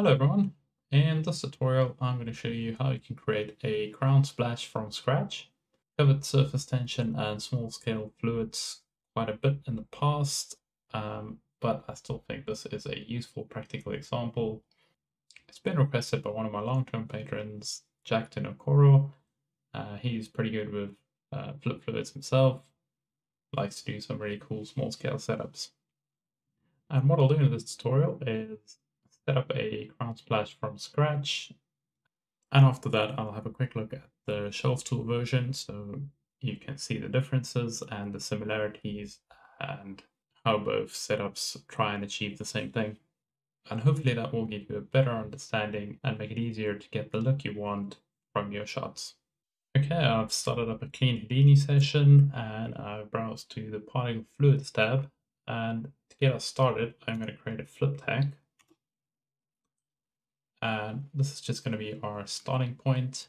Hello everyone, in this tutorial I'm going to show you how you can create a crown splash from scratch. Covered surface tension and small scale fluids quite a bit in the past, um, but I still think this is a useful practical example. It's been requested by one of my long-term patrons, Jack Tenokoro. Uh, he's pretty good with uh, flip fluids himself, likes to do some really cool small scale setups. And what I'll do in this tutorial is set up a crown splash from scratch. And after that, I'll have a quick look at the shelf tool version so you can see the differences and the similarities and how both setups try and achieve the same thing. And hopefully that will give you a better understanding and make it easier to get the look you want from your shots. Okay, I've started up a clean Houdini session and I've browsed to the particle fluids tab. And to get us started, I'm going to create a flip tank. And this is just going to be our starting point.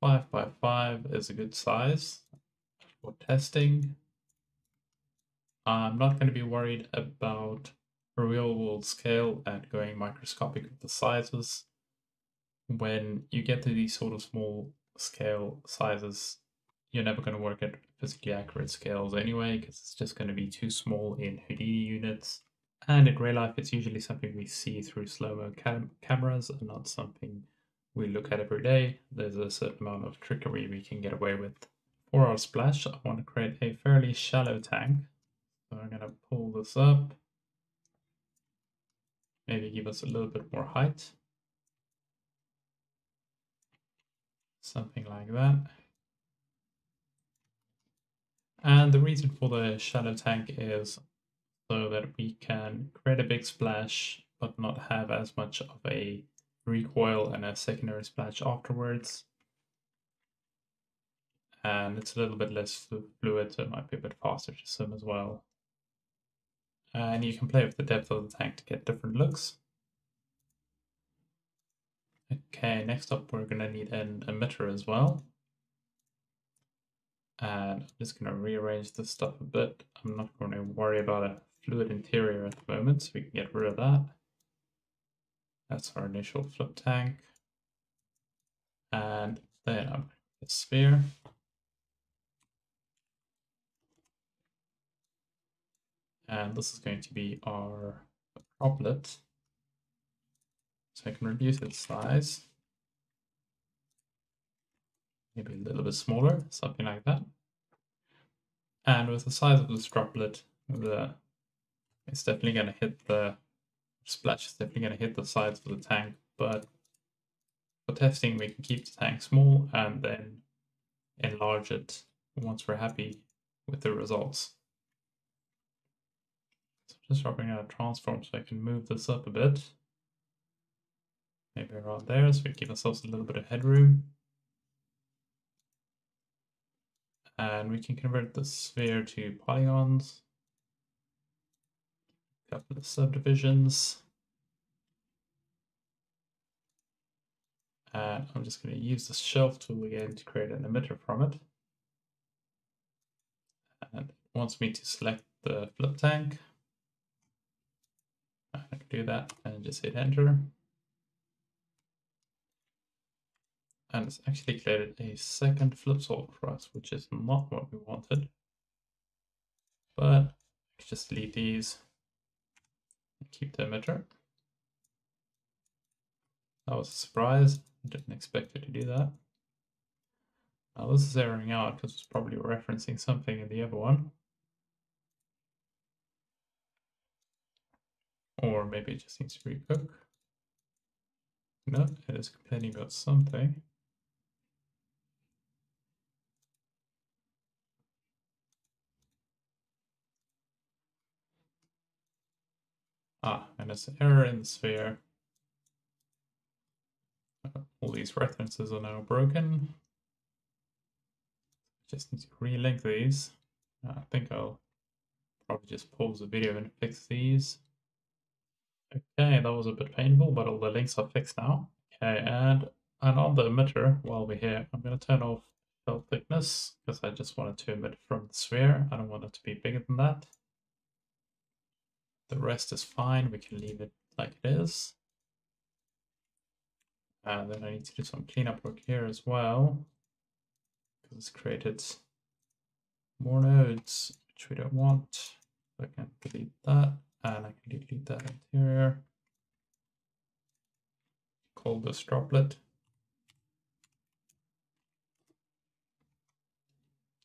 5 by 5 is a good size for testing. I'm not going to be worried about real world scale and going microscopic with the sizes. When you get to these sort of small scale sizes, you're never going to work at physically accurate scales anyway, because it's just going to be too small in Houdini units. And in real life, it's usually something we see through slow-mo cam cameras and not something we look at every day. There's a certain amount of trickery we can get away with. For our splash, I want to create a fairly shallow tank. So I'm going to pull this up. Maybe give us a little bit more height. Something like that. And the reason for the shallow tank is so that we can create a big splash but not have as much of a recoil and a secondary splash afterwards. And it's a little bit less fluid, so it might be a bit faster to sim as well. And you can play with the depth of the tank to get different looks. Okay, next up we're going to need an emitter as well. And I'm just going to rearrange this stuff a bit. I'm not going to worry about a fluid interior at the moment, so we can get rid of that. That's our initial flip tank. And then I'm sphere. And this is going to be our droplet. So I can reduce its size. Maybe a little bit smaller, something like that. And with the size of this droplet, the it's definitely going to hit the splash is definitely going to hit the sides of the tank, but for testing we can keep the tank small and then enlarge it once we're happy with the results. So just dropping out a transform so I can move this up a bit. Maybe around there so we give ourselves a little bit of headroom. And we can convert the sphere to polygons couple of subdivisions. And I'm just going to use the shelf tool again to create an emitter from it. And it wants me to select the flip tank. I can do that and just hit enter. And it's actually created a second flip solver for us, which is not what we wanted. But just delete these keep the emitter. That was a surprise. I didn't expect it to do that. Now this is erroring out because it's probably referencing something in the other one. Or maybe it just needs to recook. No, it is complaining about something. Ah, and it's an error in the sphere. All these references are now broken. Just need to relink these. I think I'll probably just pause the video and fix these. Okay, that was a bit painful, but all the links are fixed now. Okay, and, and on the emitter, while we're here, I'm going to turn off shell thickness because I just wanted to emit from the sphere. I don't want it to be bigger than that. The rest is fine. We can leave it like it is. And then I need to do some cleanup work here as well. Because it's created more nodes, which we don't want. I can delete that, and I can delete that interior. Call this droplet.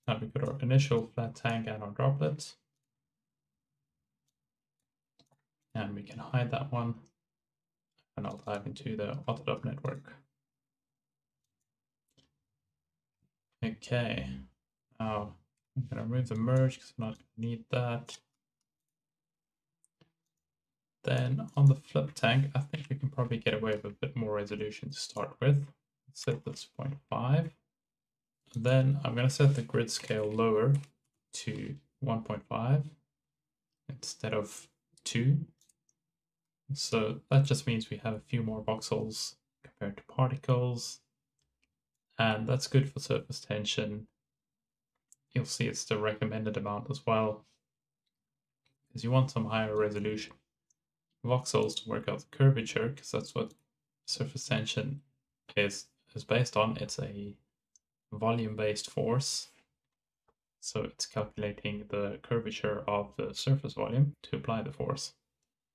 Now we got our initial flat tank and our droplets. And we can hide that one. And I'll dive into the AutoDop network. Okay, now I'm gonna remove the merge because I'm not gonna need that. Then on the flip tank, I think we can probably get away with a bit more resolution to start with. Set this 0.5. Then I'm going to set the grid scale lower to 1.5 instead of 2. So that just means we have a few more voxels compared to particles. And that's good for surface tension. You'll see it's the recommended amount as well. Because you want some higher resolution voxels to work out the curvature, because that's what surface tension is is based on. It's a volume-based force. So it's calculating the curvature of the surface volume to apply the force.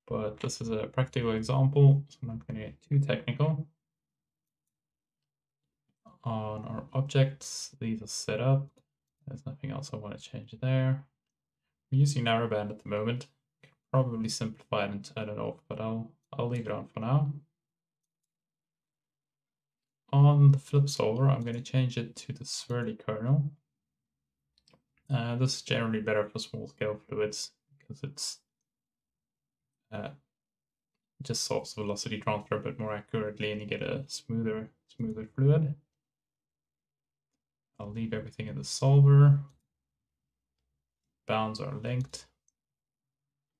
But this is a practical example, so I'm not going to get too technical. On our objects, these are set up. There's nothing else I want to change there. I'm using narrowband at the moment. Could Probably simplify it and turn it off, but I'll I'll leave it on for now. On the flip solver, I'm going to change it to the swirly kernel. Uh, this is generally better for small scale fluids because it's uh, just solves velocity transfer a bit more accurately and you get a smoother smoother fluid. I'll leave everything in the solver. Bounds are linked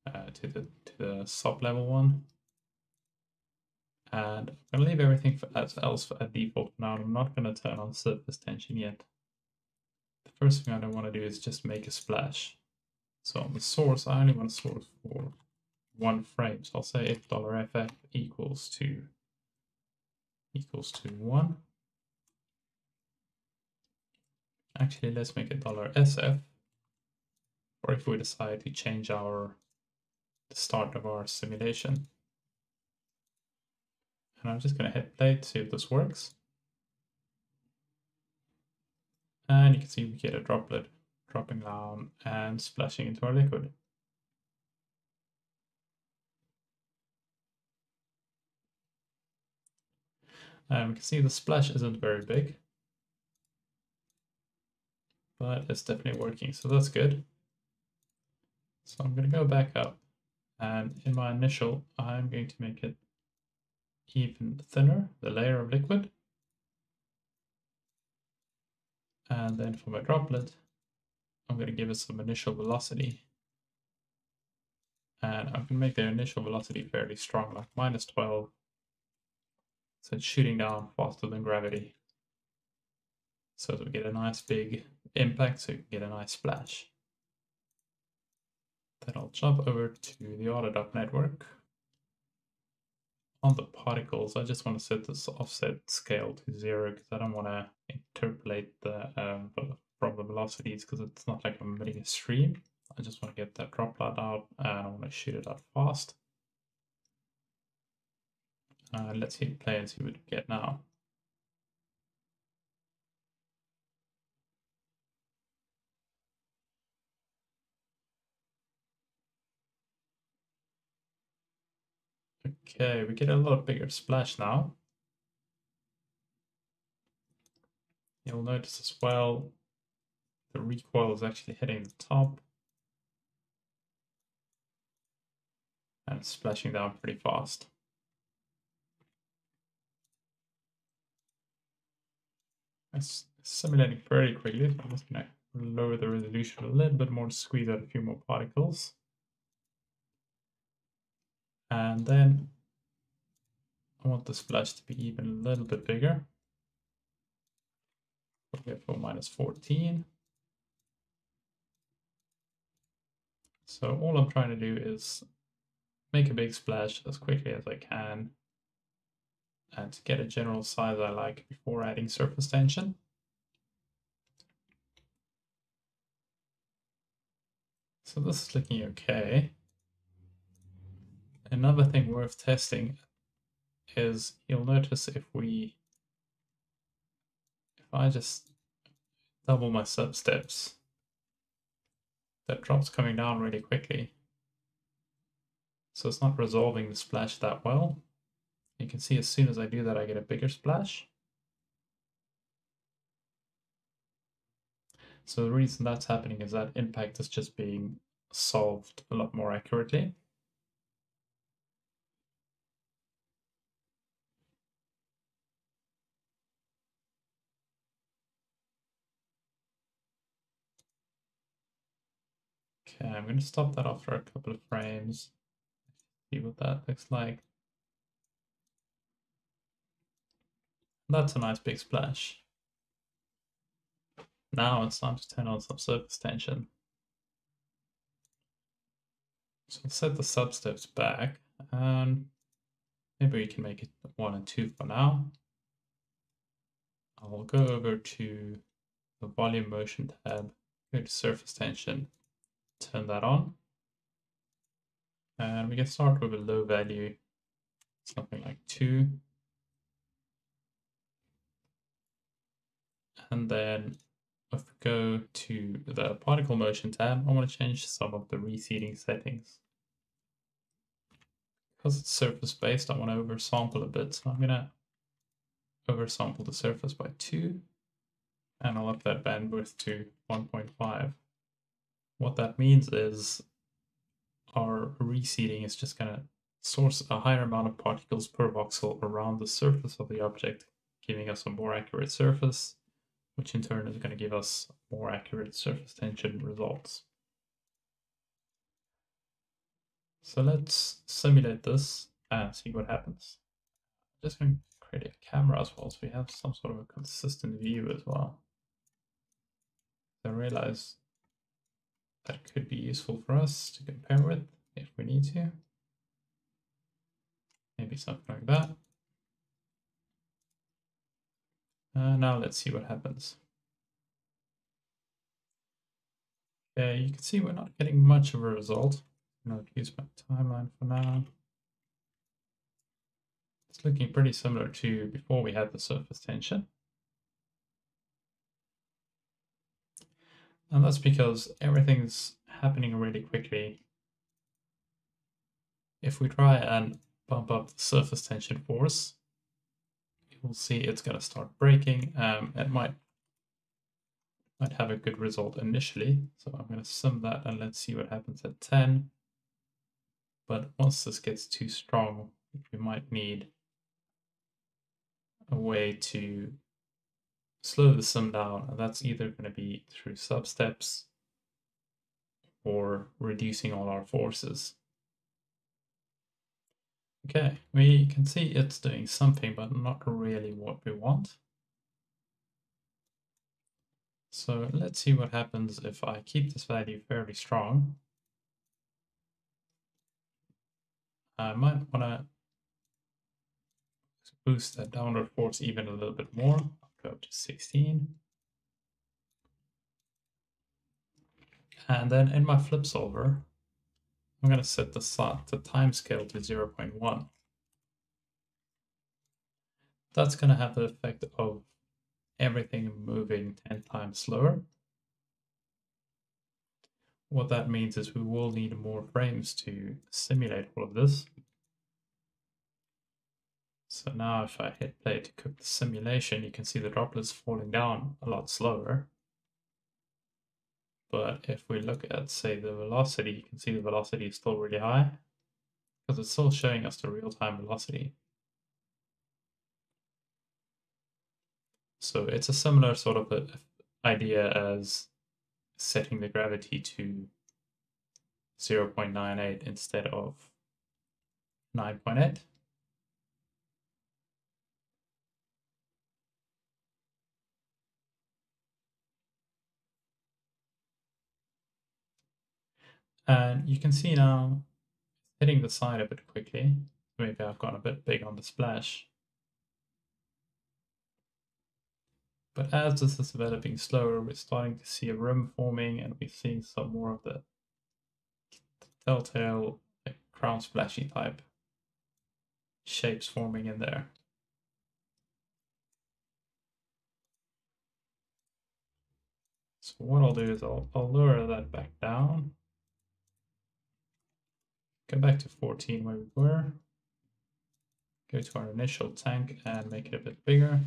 uh, to the to the sub level one. And I'm to leave everything for, as else at default now. I'm not going to turn on surface tension yet. The first thing I don't want to do is just make a splash. So on the source, I only want to source for one frame. So I'll say if dollar $ff equals to equals to one. Actually, let's make it dollar $sf. Or if we decide to change our the start of our simulation. And I'm just going to hit play to see if this works. And you can see we get a droplet dropping down and splashing into our liquid. And we can see the splash isn't very big, but it's definitely working, so that's good. So I'm going to go back up and in my initial, I'm going to make it even thinner, the layer of liquid. And then for my droplet, I'm going to give it some initial velocity. And I'm going to make the initial velocity fairly strong, like minus 12. So it's shooting down faster than gravity. So we get a nice big impact, so you can get a nice splash. Then I'll jump over to the AutoDop network on the particles, I just want to set this offset scale to zero because I don't want to interpolate the um, from the velocities because it's not like I'm emitting a stream. I just want to get that droplet out and I want to shoot it out fast. Uh, let's hit play and see what we get now. Okay, we get a lot bigger splash now. You'll notice as well, the recoil is actually hitting the top. And splashing down pretty fast. Simulating very quickly. I'm just going to lower the resolution a little bit more to squeeze out a few more particles. And then I want the splash to be even a little bit bigger. Okay, for minus 14. So all I'm trying to do is make a big splash as quickly as I can and to get a general size I like before adding surface tension. So this is looking okay. Another thing worth testing is you'll notice if we, if I just double my sub steps, that drop's coming down really quickly. So it's not resolving the splash that well. You can see as soon as I do that, I get a bigger splash. So the reason that's happening is that impact is just being solved a lot more accurately. Okay, I'm going to stop that after a couple of frames. See what that looks like. That's a nice big splash. Now it's time to turn on some surface tension. So I'll set the substeps back and maybe we can make it one and two for now. I'll go over to the volume motion tab, go to surface tension, turn that on. And we can start with a low value, something like two. And then if we go to the particle motion tab, I want to change some of the reseeding settings. Because it's surface based, I want to oversample a bit, so I'm going to oversample the surface by 2, and I'll up that bandwidth to 1.5. What that means is our reseeding is just going to source a higher amount of particles per voxel around the surface of the object, giving us a more accurate surface which in turn is going to give us more accurate surface tension results. So let's simulate this and see what happens. I'm just going to create a camera as well so we have some sort of a consistent view as well. I realize that could be useful for us to compare with if we need to. Maybe something like that. Uh, now let's see what happens. You can see we're not getting much of a result. I'm going to use my timeline for now. It's looking pretty similar to before we had the surface tension. And that's because everything's happening really quickly. If we try and bump up the surface tension force, you'll see it's going to start breaking. Um, it might might have a good result initially. So I'm going to sim that and let's see what happens at 10. But once this gets too strong, we might need a way to slow the sim down. And that's either going to be through substeps or reducing all our forces. Okay, we can see it's doing something, but not really what we want. So let's see what happens if I keep this value fairly strong. I might want to boost that downward force even a little bit more. Go up to 16. And then in my flip solver, I'm going to set the, the time scale to 0 0.1. That's going to have the effect of everything moving 10 times slower. What that means is we will need more frames to simulate all of this. So now if I hit play to cook the simulation, you can see the droplets falling down a lot slower. But if we look at, say, the velocity, you can see the velocity is still really high because it's still showing us the real-time velocity. So it's a similar sort of a idea as setting the gravity to 0.98 instead of 9.8. And you can see now hitting the side a bit quickly. Maybe I've gone a bit big on the splash. But as this is developing slower, we're starting to see a rim forming and we're seeing some more of the telltale crown splashy type shapes forming in there. So what I'll do is I'll, I'll lower that back down. Go back to 14 where we were. Go to our initial tank and make it a bit bigger.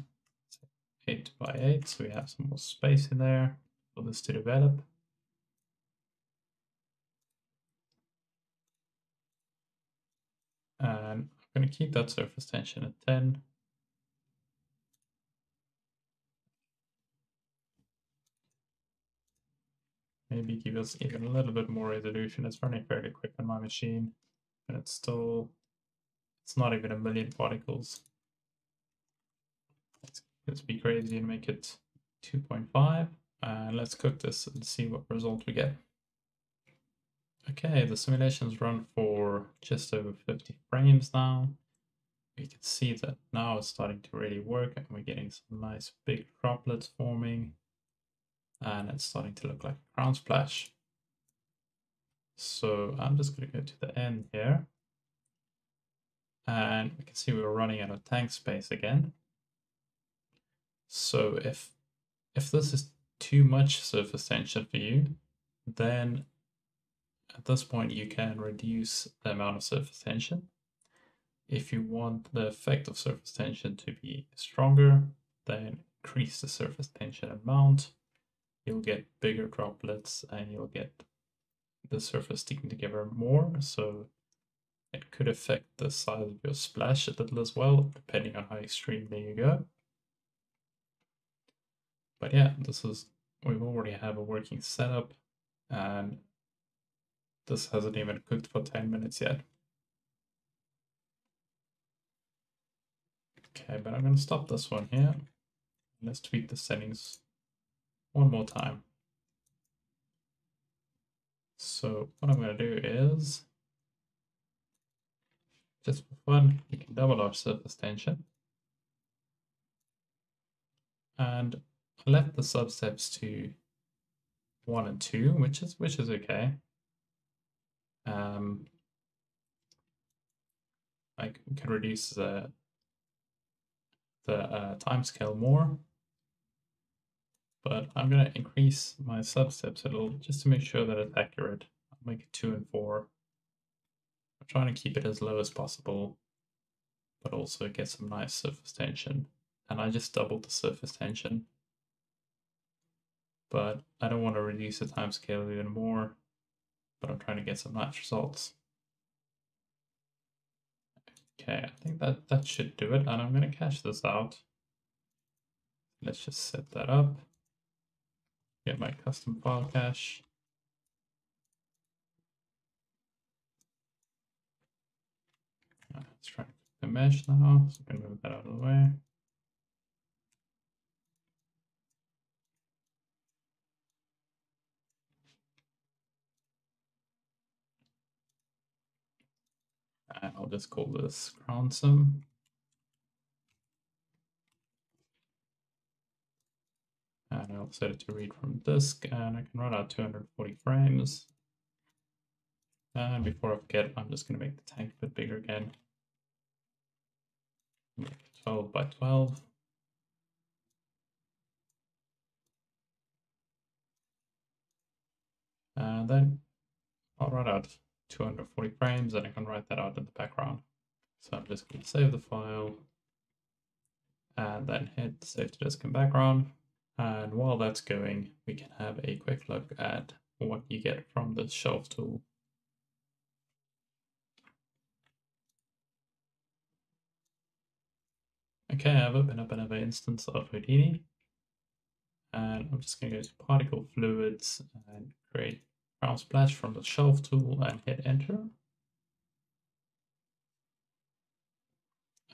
8 by 8, so we have some more space in there for this to develop. And I'm going to keep that surface tension at 10. Maybe give us even a little bit more resolution. It's running fairly quick on my machine, and it's still, it's not even a million particles. Let's, let's be crazy and make it 2.5. And let's cook this and see what result we get. Okay, the simulations run for just over 50 frames now. We can see that now it's starting to really work and we're getting some nice big droplets forming and it's starting to look like a crown splash. So I'm just going to go to the end here. And we can see we're running out of tank space again. So if if this is too much surface tension for you, then at this point you can reduce the amount of surface tension. If you want the effect of surface tension to be stronger, then increase the surface tension amount you'll get bigger droplets and you'll get the surface sticking together more. So it could affect the size of your splash a little as well, depending on how extremely you go. But yeah, this is, we already have a working setup and this hasn't even cooked for 10 minutes yet. Okay, but I'm going to stop this one here. Let's tweak the settings one more time. So what I'm going to do is, just for fun, we can double our surface tension. And I left the substeps to one and two, which is which is okay. Um, I can reduce the the uh, time scale more but I'm going to increase my substeps a little just to make sure that it's accurate. I'll make it 2 and 4. I'm trying to keep it as low as possible, but also get some nice surface tension. And I just doubled the surface tension. But I don't want to reduce the time scale even more, but I'm trying to get some nice results. Okay, I think that, that should do it, and I'm going to cache this out. Let's just set that up get my custom file cache. Uh, let's try the mesh now, so we can move that out of the way. And I'll just call this crown sim. And I'll set it to read from disk and I can run out 240 frames. And before I forget, I'm just going to make the tank a bit bigger again. 12 by 12. And then I'll write out 240 frames and I can write that out in the background. So I'm just going to save the file and then hit save to disk in background. And while that's going, we can have a quick look at what you get from the shelf tool. Okay, I've opened up another instance of Houdini. And I'm just going to go to particle fluids and create crown splash from the shelf tool and hit enter.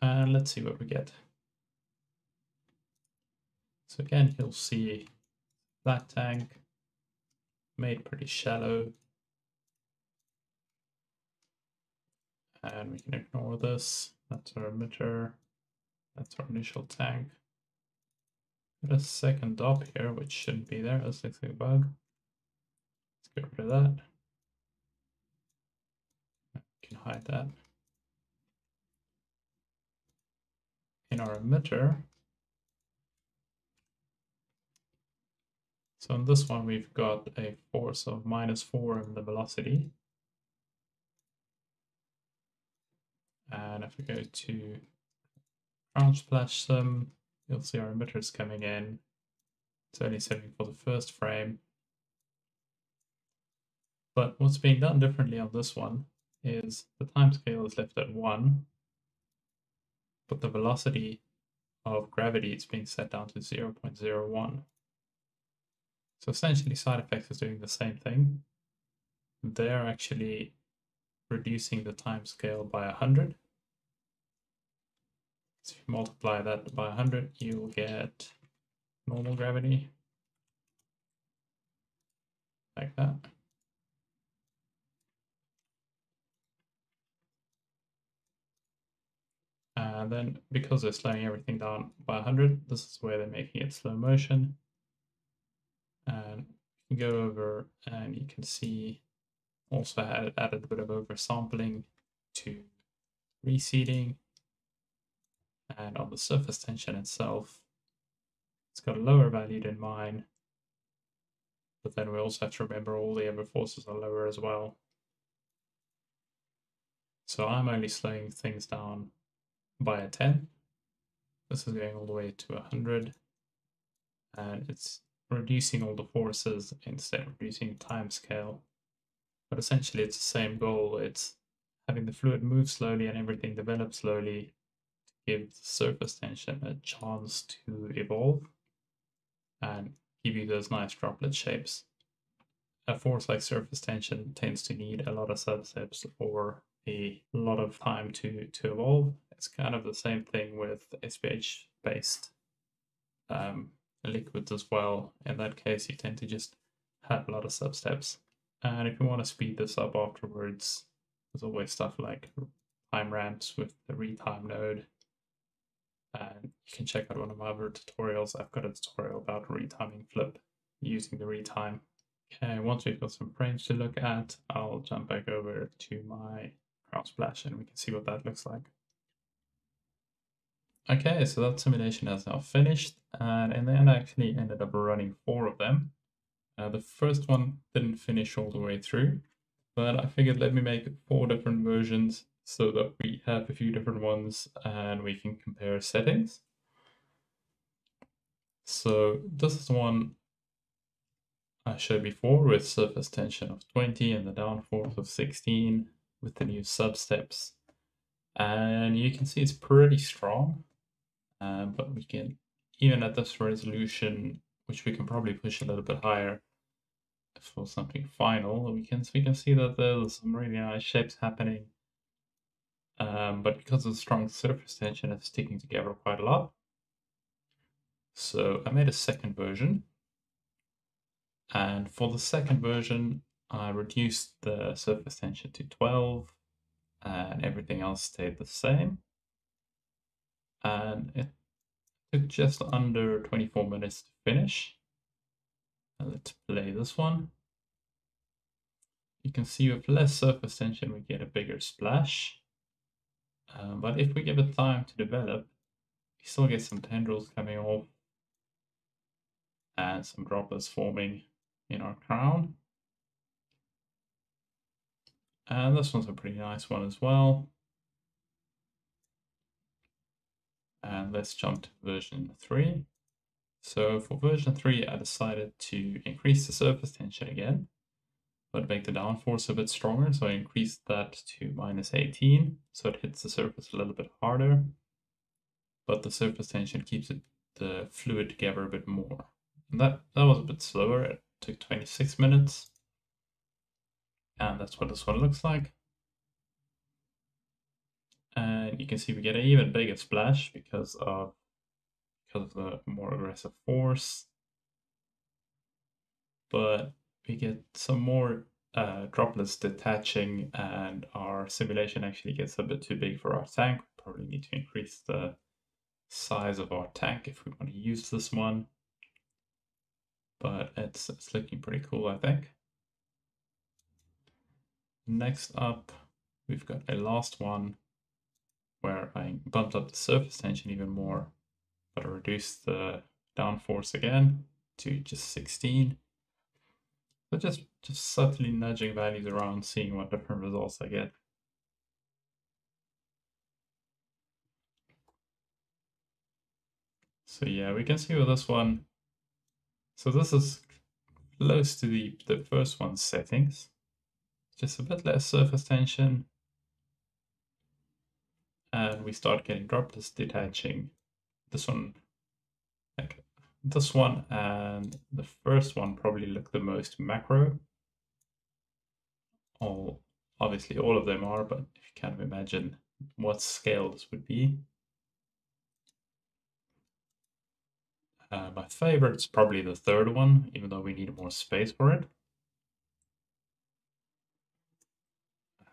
And let's see what we get. So again, you'll see that tank made pretty shallow. And we can ignore this. That's our emitter. That's our initial tank. Got a second dop here, which shouldn't be there. That's looks like a bug. Let's get rid of that. We can hide that. In our emitter, so in this one we've got a force of minus 4 in the velocity. And if we go to crown splash sim, you'll see our emitters coming in. It's only setting for the first frame. But what's being done differently on this one is the time scale is left at 1, but the velocity of gravity is being set down to 0 0.01. So essentially SideFX is doing the same thing. They're actually reducing the timescale by 100 so if you multiply that by 100, you will get normal gravity, like that. And then because they're slowing everything down by 100, this is where they're making it slow motion. And you can go over and you can see also added a bit of oversampling to reseeding and on the surface tension itself, it's got a lower value than mine. But then we also have to remember all the other forces are lower as well. So I'm only slowing things down by a 10. This is going all the way to 100. And it's reducing all the forces instead of reducing time scale. But essentially it's the same goal. It's having the fluid move slowly and everything develop slowly to give the surface tension a chance to evolve and give you those nice droplet shapes. A force like surface tension tends to need a lot of substeps or a lot of time to, to evolve. It's kind of the same thing with SPH based um, liquids as well. In that case, you tend to just have a lot of substeps. And if you want to speed this up afterwards, there's always stuff like time ramps with the retime node and you can check out one of my other tutorials. I've got a tutorial about retiming flip using the retime. Okay, once we've got some frames to look at, I'll jump back over to my crown splash and we can see what that looks like. Okay, so that simulation has now finished, and in the end I actually ended up running four of them. Uh, the first one didn't finish all the way through, but I figured let me make four different versions so that we have a few different ones and we can compare settings. So this is the one I showed before with surface tension of 20 and the downforce of 16 with the new substeps. And you can see it's pretty strong, uh, but we can, even at this resolution, which we can probably push a little bit higher for something final, we can, we can see that there's some really nice shapes happening um, but because of the strong surface tension, it's sticking together quite a lot. So I made a second version. And for the second version, I reduced the surface tension to 12 and everything else stayed the same. And it took just under 24 minutes to finish. Now let's play this one. You can see with less surface tension, we get a bigger splash. Um, but if we give it time to develop, we still get some tendrils coming off and some droplets forming in our crown. And this one's a pretty nice one as well. And let's jump to version 3. So for version 3, I decided to increase the surface tension again but make the downforce a bit stronger. So I increased that to minus 18. So it hits the surface a little bit harder, but the surface tension keeps it, the fluid together a bit more. And that, that was a bit slower. It took 26 minutes. And that's what this one looks like. You can see we get an even bigger splash because of because of the more aggressive force. But we get some more uh, droplets detaching and our simulation actually gets a bit too big for our tank. We probably need to increase the size of our tank if we want to use this one. But it's, it's looking pretty cool, I think. Next up, we've got a last one where I bumped up the surface tension even more, but I reduced the downforce again to just 16. So just, just subtly nudging values around, seeing what different results I get. So yeah, we can see with this one. So this is close to the, the first one's settings. Just a bit less surface tension. And we start getting droplets detaching. This one, like this one and the first one probably look the most macro. All obviously all of them are, but if you kind of imagine what scale this would be. Uh, my favorite is probably the third one, even though we need more space for it.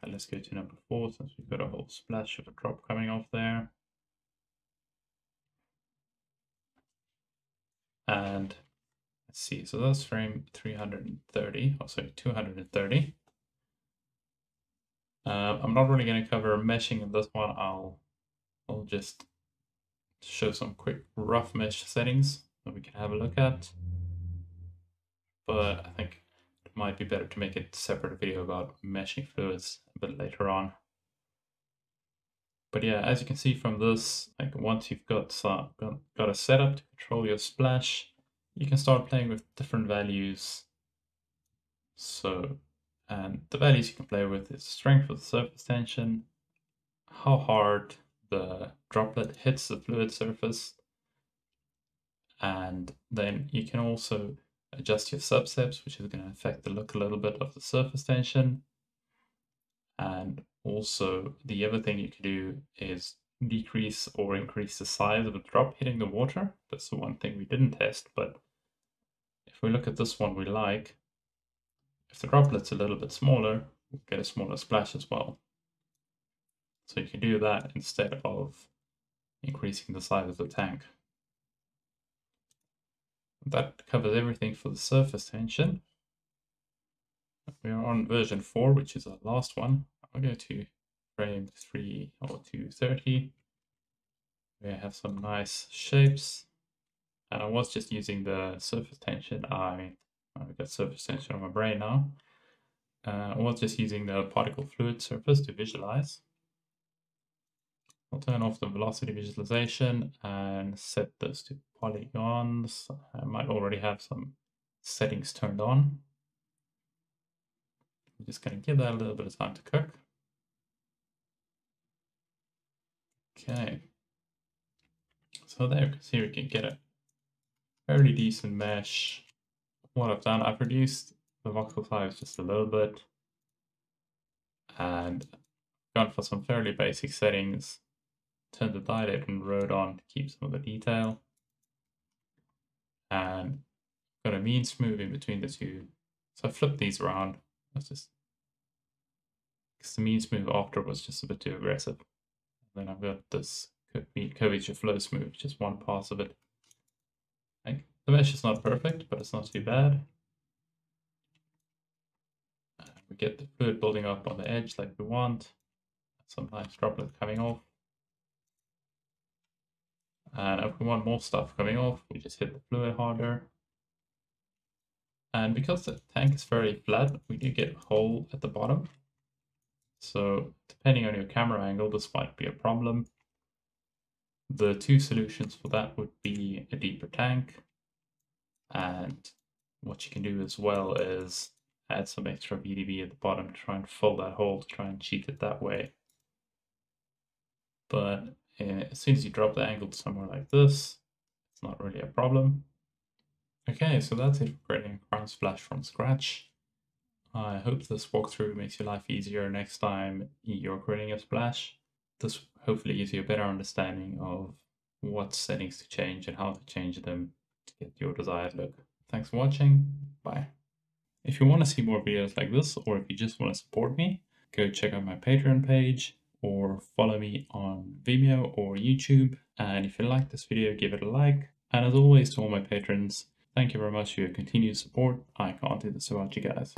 Uh, let's go to number four, since we've got a whole splash of a drop coming off there. And let's see, so that's frame 330, oh sorry, 230. Uh, I'm not really going to cover meshing in this one. I'll, I'll just show some quick rough mesh settings that we can have a look at. But I think might be better to make a separate video about meshing fluids a bit later on. But yeah, as you can see from this, like once you've got, uh, got, got a setup to control your splash, you can start playing with different values. So, and the values you can play with is strength of the surface tension, how hard the droplet hits the fluid surface. And then you can also adjust your substeps, which is going to affect the look a little bit of the surface tension. And also the other thing you can do is decrease or increase the size of a drop hitting the water. That's the one thing we didn't test, but if we look at this one we like, if the droplet's a little bit smaller, we get a smaller splash as well. So you can do that instead of increasing the size of the tank. That covers everything for the surface tension. We are on version 4, which is our last one. I'll go to frame 3 or 230. We have some nice shapes. And I was just using the surface tension. I, I've got surface tension on my brain now. Uh, I was just using the particle fluid surface to visualize. I'll turn off the velocity visualization and set this to polygons. I might already have some settings turned on. I'm just going to give that a little bit of time to cook. Okay. So there see we can get a fairly decent mesh. What I've done, I've reduced the voxel size just a little bit and gone for some fairly basic settings Turned the dilate and erode on to keep some of the detail. And got a mean smooth in between the two. So I flipped these around. That's just because the mean smooth after was just a bit too aggressive. And then I've got this curvature flow smooth, just one pass of it. Like, the mesh is not perfect, but it's not too bad. And we get the fluid building up on the edge like we want. Some nice droplet coming off. And if we want more stuff coming off, we just hit the fluid harder. And because the tank is very flat, we do get a hole at the bottom. So depending on your camera angle, this might be a problem. The two solutions for that would be a deeper tank. And what you can do as well is add some extra VDB at the bottom to try and fill that hole to try and cheat it that way. But Eh, as soon as you drop the angle to somewhere like this, it's not really a problem. Okay, so that's it for creating a crown splash from scratch. I hope this walkthrough makes your life easier next time you're creating a splash. This hopefully gives you a better understanding of what settings to change and how to change them to get your desired look. Thanks for watching. Bye. If you want to see more videos like this, or if you just want to support me, go check out my Patreon page or follow me on Vimeo or YouTube. And if you like this video, give it a like. And as always, to all my patrons, thank you very much for your continued support. I can't do this without you guys.